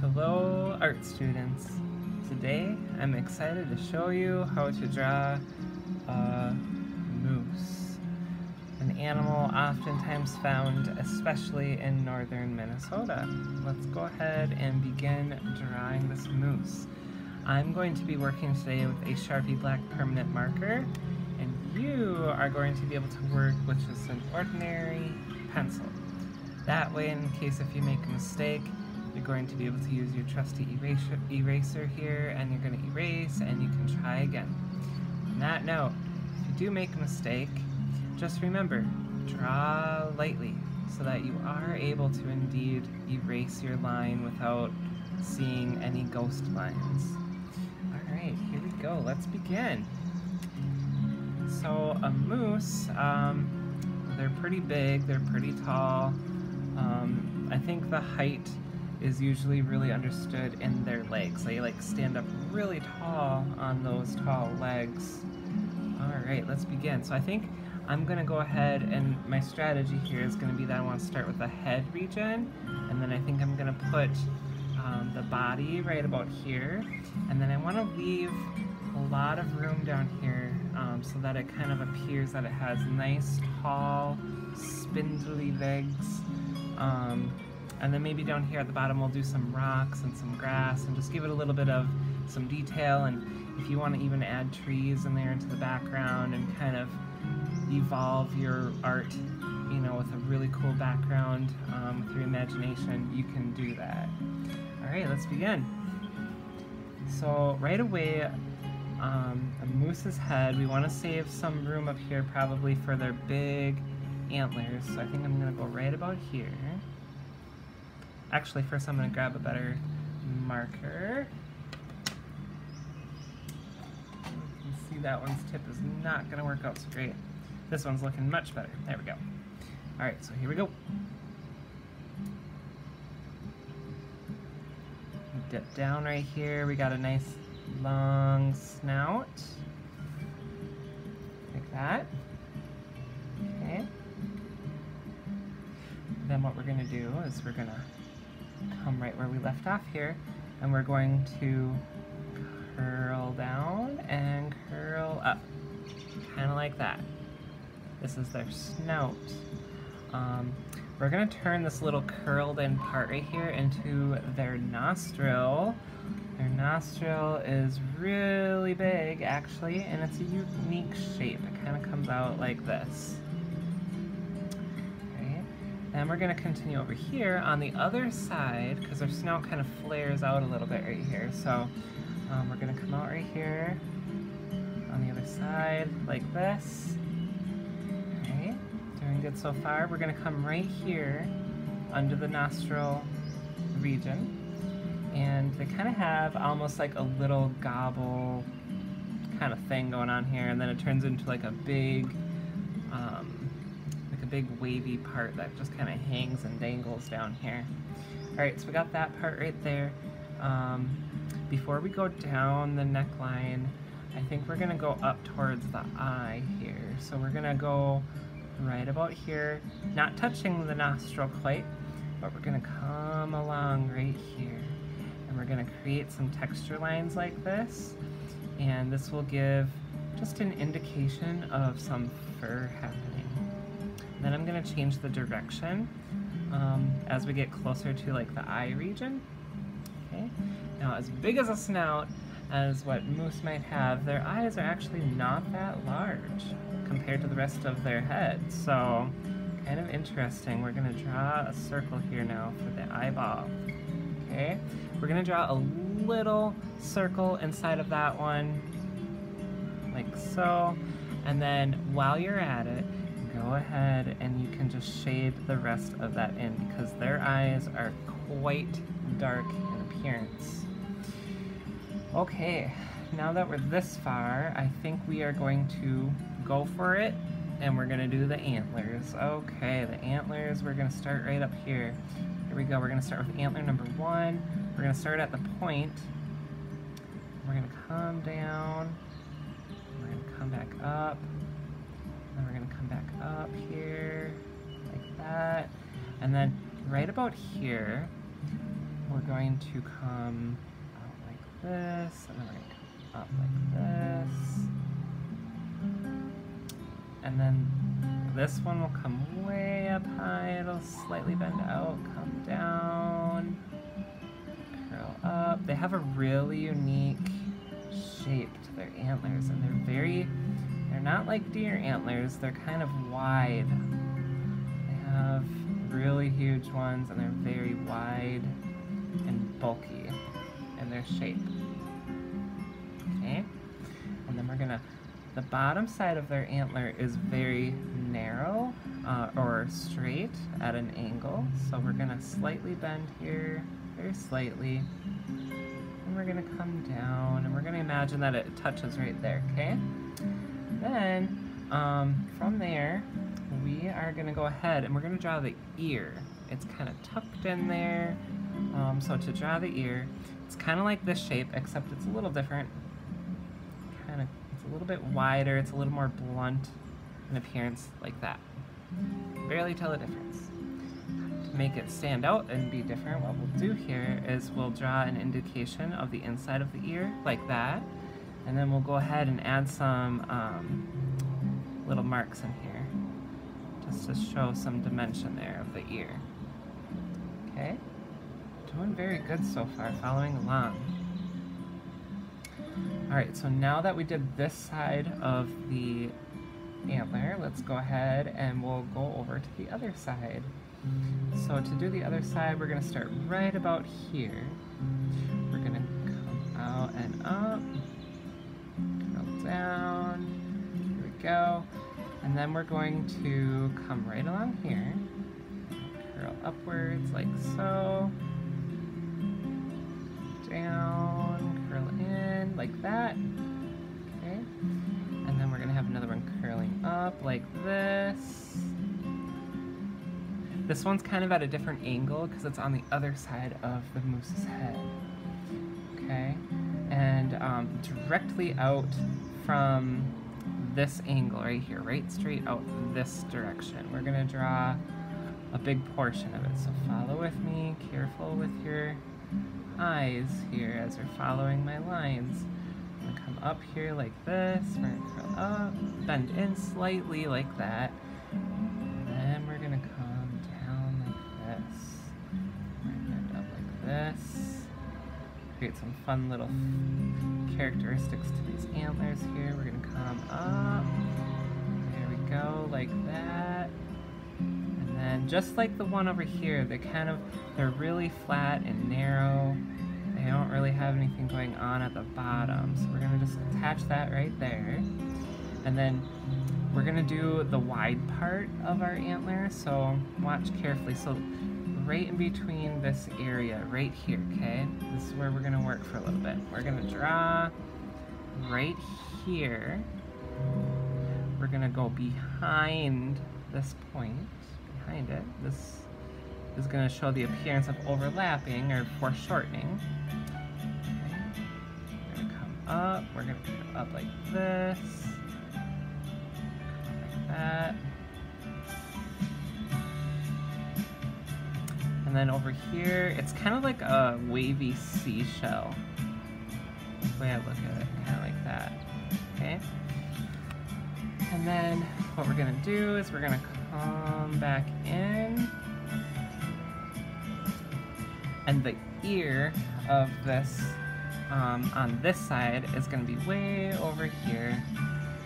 Hello art students. Today I'm excited to show you how to draw a moose. An animal oftentimes found especially in northern Minnesota. Let's go ahead and begin drawing this moose. I'm going to be working today with a Sharpie black permanent marker and you are going to be able to work with just an ordinary pencil. That way in case if you make a mistake going to be able to use your trusty eraser, eraser here and you're going to erase and you can try again. On that note, if you do make a mistake, just remember, draw lightly so that you are able to indeed erase your line without seeing any ghost lines. Alright, here we go, let's begin. So a moose, um, they're pretty big, they're pretty tall. Um, I think the height is usually really understood in their legs. They like stand up really tall on those tall legs. All right, let's begin. So I think I'm gonna go ahead and my strategy here is gonna be that I wanna start with the head region and then I think I'm gonna put um, the body right about here and then I wanna leave a lot of room down here um, so that it kind of appears that it has nice, tall, spindly legs. Um, and then maybe down here at the bottom we'll do some rocks and some grass and just give it a little bit of some detail. And if you want to even add trees in there into the background and kind of evolve your art you know with a really cool background um, with your imagination you can do that. Alright let's begin. So right away um, a moose's head we want to save some room up here probably for their big antlers. So I think I'm gonna go right about here Actually, first I'm going to grab a better marker. See that one's tip is not going to work out so great. This one's looking much better. There we go. Alright, so here we go. Dip down right here. We got a nice long snout. Like that. Okay. Then what we're going to do is we're going to come right where we left off here. And we're going to curl down and curl up. Kind of like that. This is their snout. Um, we're gonna turn this little curled in part right here into their nostril. Their nostril is really big actually and it's a unique shape. It kind of comes out like this and we're going to continue over here on the other side, because our snout kind of flares out a little bit right here. So um, we're going to come out right here on the other side, like this. Okay, doing good so far. We're going to come right here under the nostril region. And they kind of have almost like a little gobble kind of thing going on here, and then it turns into like a big um, big wavy part that just kind of hangs and dangles down here. Alright, so we got that part right there. Um, before we go down the neckline, I think we're going to go up towards the eye here. So we're going to go right about here, not touching the nostril quite, but we're going to come along right here. And we're going to create some texture lines like this. And this will give just an indication of some fur happening. Then I'm going to change the direction um, as we get closer to like the eye region. Okay. Now as big as a snout as what moose might have, their eyes are actually not that large compared to the rest of their head. So kind of interesting. We're going to draw a circle here now for the eyeball. Okay. We're going to draw a little circle inside of that one like so. And then while you're at it, go ahead and you can just shade the rest of that in because their eyes are quite dark in appearance. Okay, now that we're this far, I think we are going to go for it and we're gonna do the antlers. Okay, the antlers, we're gonna start right up here. Here we go, we're gonna start with antler number one. We're gonna start at the point. We're gonna come down. We're gonna come back up. And then right about here, we're going to come out like this, and then we're going to come up like this. And then this one will come way up high, it'll slightly bend out, come down, curl up. They have a really unique shape to their antlers, and they're very, they're not like deer antlers, they're kind of wide. They have really huge ones, and they're very wide and bulky in their shape. Okay, and then we're gonna the bottom side of their antler is very narrow uh, or straight at an angle. So we're gonna slightly bend here, very slightly. And we're gonna come down and we're gonna imagine that it touches right there, okay? Then um, from there, we are gonna go ahead and we're gonna draw the ear. It's kind of tucked in there. Um, so to draw the ear, it's kind of like this shape, except it's a little different. Kind of it's a little bit wider, it's a little more blunt in appearance like that. Barely tell the difference. To make it stand out and be different, what we'll do here is we'll draw an indication of the inside of the ear, like that, and then we'll go ahead and add some um, little marks in here, just to show some dimension there of the ear. Okay? Doing very good so far, following along. Alright, so now that we did this side of the antler, let's go ahead and we'll go over to the other side. So to do the other side, we're going to start right about here. We're going to come out and up, curl down, here we go. And then we're going to come right along here, curl upwards like so, down, curl in like that. Okay. And then we're gonna have another one curling up like this. This one's kind of at a different angle because it's on the other side of the moose's head. Okay. And um, directly out from this angle right here, right straight out this direction. We're gonna draw a big portion of it. So follow with me, careful with your eyes here as you're following my lines. I'm gonna come up here like this, we're gonna curl up, bend in slightly like that, and then we're gonna come down like this. We're gonna up like this. Create some fun little characteristics to these antlers here. We're gonna come up. There we go, like that. And then just like the one over here, they're kind of, they're really flat and narrow. They don't really have anything going on at the bottom. So we're gonna just attach that right there. And then we're gonna do the wide part of our antler, so watch carefully. So right in between this area, right here, okay? This is where we're gonna work for a little bit. We're gonna draw right here. We're gonna go behind this point, behind it. This is to show the appearance of overlapping or foreshortening. Okay. We're to come up, we're to come up like this, like that. And then over here, it's kind of like a wavy seashell. The way I look at it, kind of like that. Okay? And then what we're gonna do is we're gonna come back in and the ear of this um, on this side is to be way over here.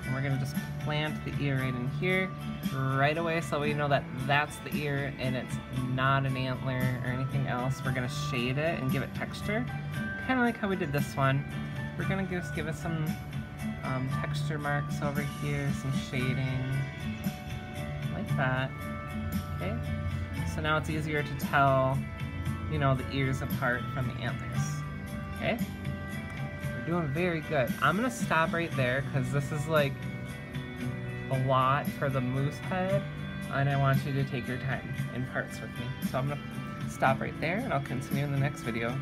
And we're to just plant the ear right in here right away so we know that that's the ear and it's not an antler or anything else. We're to shade it and give it texture, kind of like how we did this one. We're to just give it some um, texture marks over here, some shading, like that. Okay, so now it's easier to tell you know, the ears apart from the antlers. Okay? We're doing very good. I'm gonna stop right there because this is like a lot for the moose head and I want you to take your time in parts with me. So I'm gonna stop right there and I'll continue in the next video.